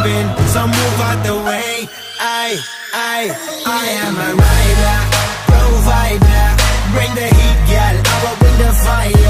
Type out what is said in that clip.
jumping, so move out the way. I, I, I am a rider, provider. Bring the heat, girl. I will bring the fire.